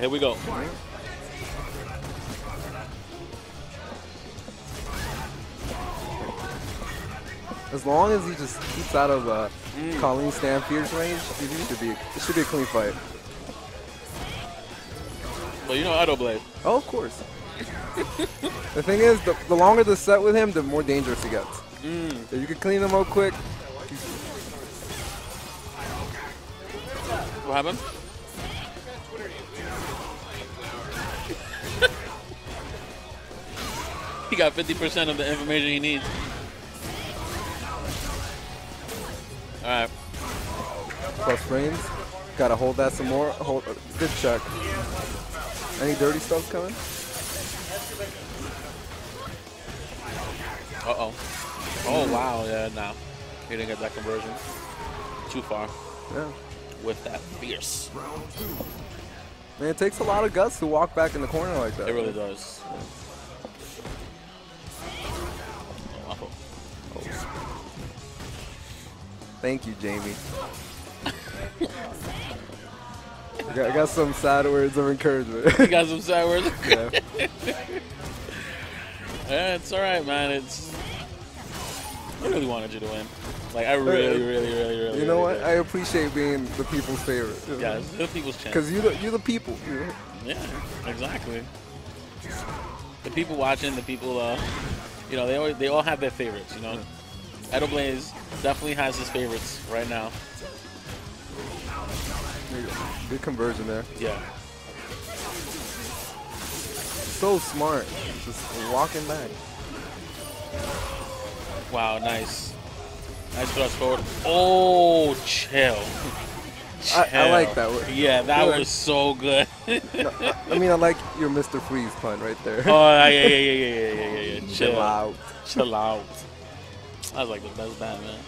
right, here we go. As long as he just keeps out of uh, Kolin Stampier's range, it should be it should be a clean fight. But you know Edo Blaze. Oh, of course. the thing is, the, the longer the set with him, the more dangerous he gets. Mm. If you can clean him up quick, What happened? He got 50% of the information he needs. All right. plus frames, gotta hold that some more. Hold, uh, good check. Any dirty stuff coming? Uh-oh. Oh, wow. Yeah, no. He didn't get that conversion. Too far Yeah. with that fierce. Man, it takes a lot of guts to walk back in the corner like that. It really does. Oh, Thank you, Jamie. I, got, I got some sad words of encouragement. You got some sad words? yeah. Yeah, it's all right, man. It's. I really wanted you to win. Like, I really, really, really, really. You know really what? I appreciate being the people's favorite. did. Yeah, it's the people's chance. Because you the, you're the people. you know? Yeah, exactly. The people watching, the people, uh, you know, they always, they all have their favorites. You know, Edo EdoBlaze definitely has his favorites right now. Good conversion there. Yeah. So smart. Just walking back. Wow, nice. Nice thrust forward. Oh, chill. chill. I, I, like that. one. Yeah, that was so good. no, I mean, I like your Mr. Freeze pun right there. Oh, yeah, yeah, yeah, yeah, yeah, yeah, yeah. Chill, chill out. Chill out. That was like the best Batman.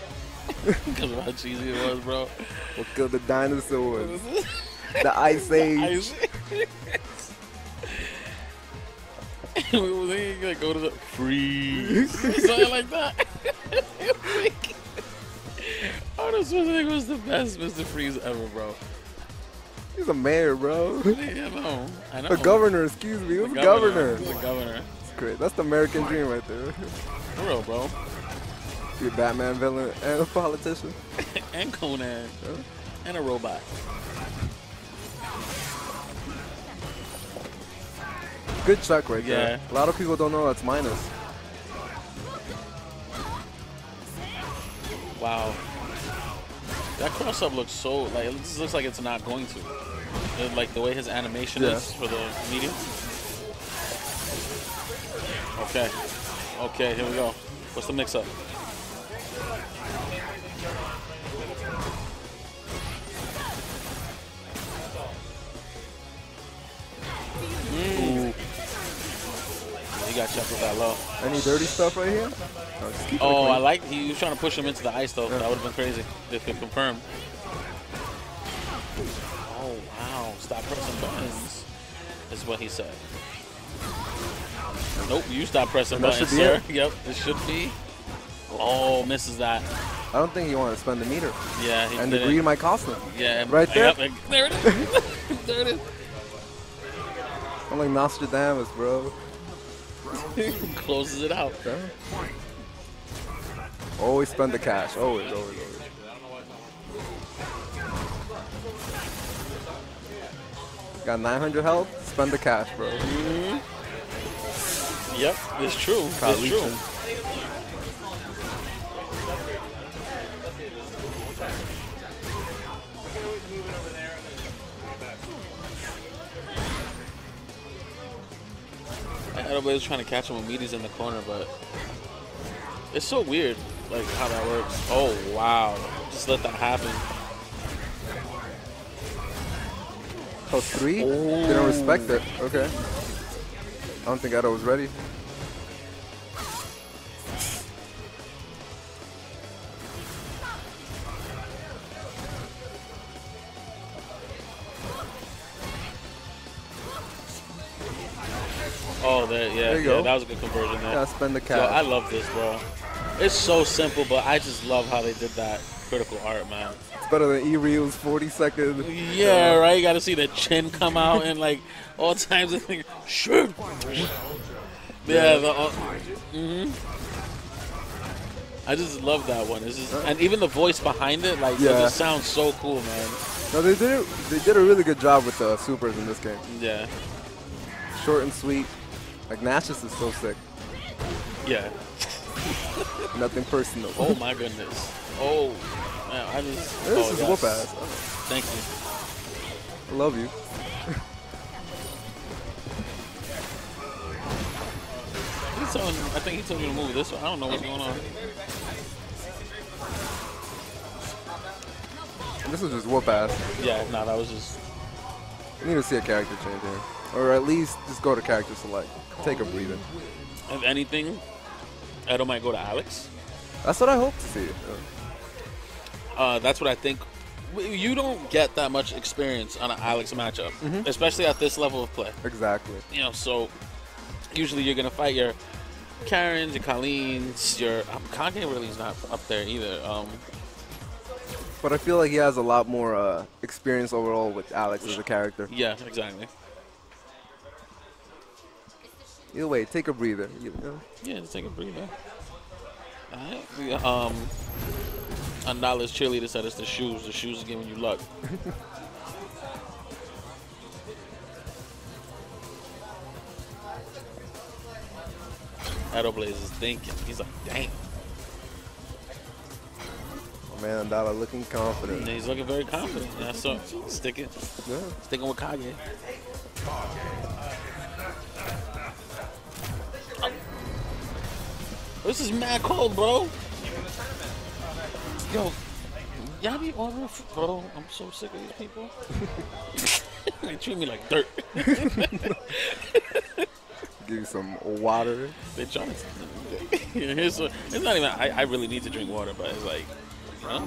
Because of how cheesy it was, bro. We killed the dinosaurs. the Ice Age. we were like go to the freeze, something like that. Arnold Schwarzenegger was the best Mr. Freeze ever, bro. He's a mayor, bro. Yeah, no, I know. The governor, excuse me. He The a governor. The governor. That's great. That's the American dream right there. For real, bro. Be a Batman villain and a politician. and Conan. And a robot. Good check right there. A lot of people don't know that's minus. Wow. That cross up looks so like it just looks like it's not going to. It- like the way his animation Yeah. is for the medium. Okay. Okay, here we go. What's the mix up? He got checked with that low. Any dirty stuff right here? No, just keep it Oh. I like he was trying to push him into the ice though. Yeah. That would have been crazy if it confirmed. Oh wow! Stop pressing buttons. Is what he said. Nope, you stop pressing And buttons, sir. it? Yep, it should be. Oh, misses that. I don't think he wanted to spend the meter. Yeah, he And did the green might cost him. Yeah, Right there? Yep, there it is. there it is. I'm like Nostradamus, bro. Closes it out. Yeah. Always spend the cash. Always, always, always. Got 900 health. Spend the cash, bro. Mm-hmm. Yep, it's true. Kyle It's true. Everybody was trying to catch him when Meaty's in the corner, but it's so weird, like how that works. Oh wow, just let that happen. Oh, three? Didn't respect it. Okay. I don't think Edo was ready. Yeah, yeah, go. that was a good conversion there. Yeah, spend the Yo, I love this, bro. It's so simple, but I just love how they did that. critical art, man. It's better than E-Ryu's 40 second. Yeah, right. You got to see the chin come out and like all times of thing. Shoot. Yeah. The, uh, hmm I just love that one. It's just, and even the voice behind it, like, it just sounds so cool, man. No, they did they did a really good job with the supers in this game. Yeah. Short and sweet. Like Nashus is so sick. Yeah. Nothing personal. Oh my goodness. Oh. Man, I just. this oh, is yes. whoop ass. Thank you. I love you. He's telling, I think he told you to move this way. I don't know what's going on. This is just whoop ass. Yeah, nah, that was just. I need to see a character change here. Or at least just go to character select. Take a breather. If anything, Edo might go to Alex. That's what I hope to see. Uh, that's what I think. You don't get that much experience on an Alex matchup, Mm-hmm. especially at this level of play. Exactly. You know, so usually you're gonna fight your Karins, your Kolin's, your um, Kage really is not up there either. Um, But I feel like he has a lot more uh, experience overall with Alex as a character. yeah, exactly. Either way, take a breather. You know? Yeah, just take a breather. Alright. we- Um, Andala's cheerleader said it's the shoes. The shoes are giving you luck. Edo Blaze is thinking. He's like, dang. Oh, man, Dala looking And confident. he's looking very confident. Yeah, so sticking, Yeah. sticking with Kage. This is mad cold, bro. Yo, y'all be ordering, f- bro. I'm so sick of these people. they treat me like dirt. Give you some water. they try to. It's not even. I, I really need to drink water, but it's like, huh?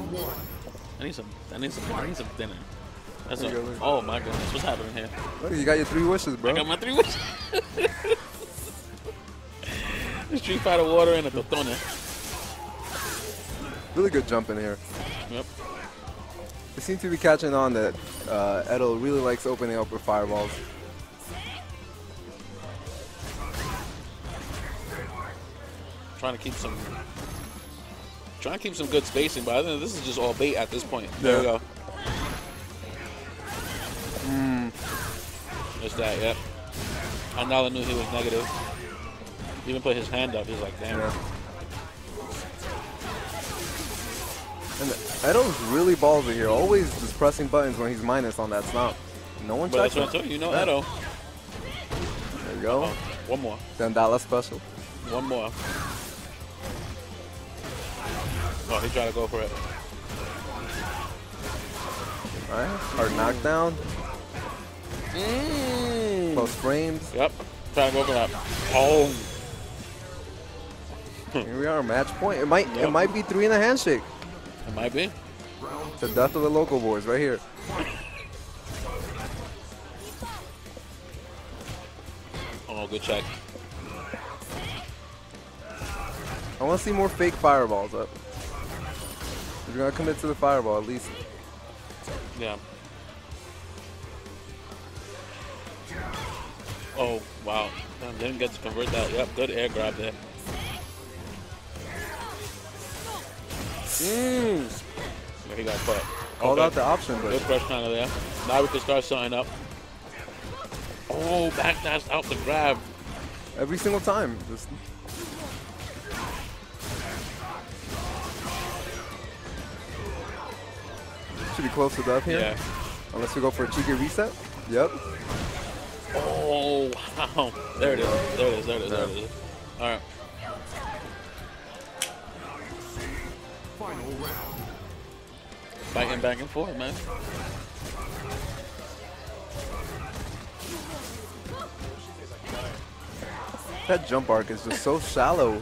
I need some. I need some. I need some dinner. That's what, oh my goodness, what's happening here? Look, you got your three wishes, bro. I got my three wishes. Street Fighter water and a totone. Really good jump in here. Yep. They seem to be catching on that uh, Edo really likes opening up with fireballs. Trying to keep some. Trying to keep some good spacing, but I think this is just all bait at this point. There we Yeah. go. Just that, yep. Andala knew he was negative. He even put his hand up. He's like, damn. Yeah. And Edo's really ballsy here. Always just pressing buttons when he's minus on that stomp. No one But checks that's what I him. told you. You know Yeah. Edo. There you go. Oh, one more. Then Dala special. One more. Oh, he tried to go for it. All right. Hard knockdown. Mm. Close frames. Yep. Trying to go for that. Oh. Here we are, match point. It might it might be three in a handshake. It might be. The death of the local boys right here. Oh, good check. I want to see more fake fireballs up. You're gonna commit to the fireball, at least. Yeah. Oh, wow. Damn, Didn't get to convert that. Yep, good air grab there. Mm. He got caught. Called Okay. out the option, Good but crush kind of there. Now we can start signing up. Oh, backdash out the grab. every single time, just should be close to death here. Yeah. Unless we go for a cheeky reset. Yep. Oh, wow. There it is. There it is. There it is. There it is. All right. Fighting back and forth, man. That jump arc is just so shallow.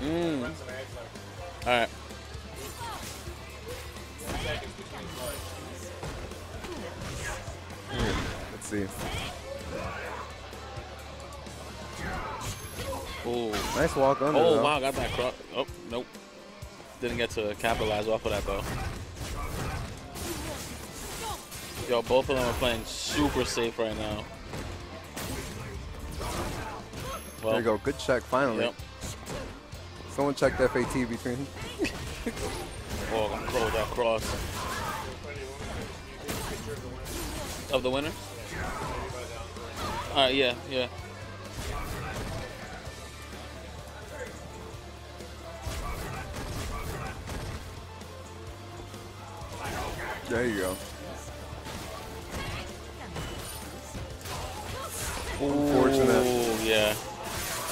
Mm. All right. Let's see. Ooh. Nice walk under. Oh though. wow, got that cross. Oh nope. Didn't get to capitalize off of that though. Yo, both of them are playing super safe right now. Well, There you go. Good check finally. Yep. Someone checked FAT between. Oh, I'm close that cross. Of the winner? Alright, yeah, yeah. There you go. Unfortunate. Ooh, yeah.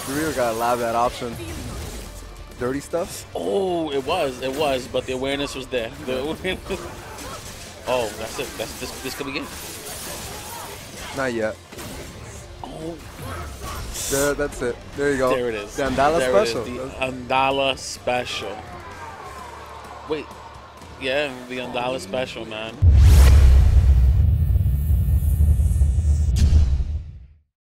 Dorito gotta allow that option. Dirty stuff? Oh, it was, it was, but the awareness was there. The awareness. Oh, that's it. That's this. This could be good. Not yet. Oh, There, that's it. There you go. there it is. The Andala There special. The Andala special. Wait. Yeah, the Andala special, man.